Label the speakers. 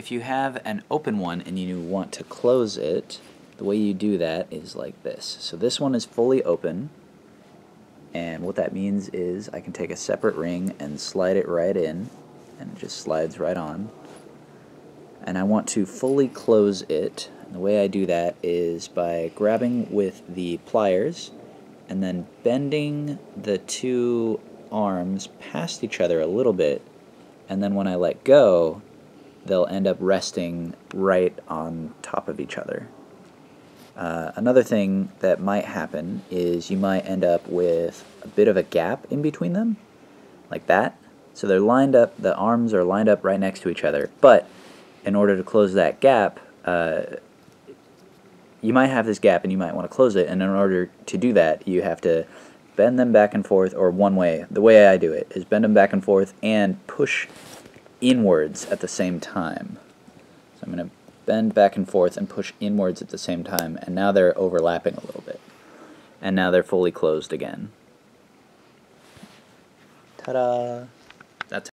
Speaker 1: if you have an open one and you want to close it, the way you do that is like this. So this one is fully open, and what that means is I can take a separate ring and slide it right in, and it just slides right on. And I want to fully close it. And the way I do that is by grabbing with the pliers and then bending the two arms past each other a little bit, and then when I let go, they'll end up resting right on top of each other. Uh, another thing that might happen is you might end up with a bit of a gap in between them, like that. So they're lined up, the arms are lined up right next to each other. But in order to close that gap, uh, you might have this gap and you might want to close it. And in order to do that, you have to bend them back and forth, or one way. The way I do it is bend them back and forth and push inwards at the same time. So I'm going to bend back and forth and push inwards at the same time, and now they're overlapping a little bit. And now they're fully closed again. Ta-da!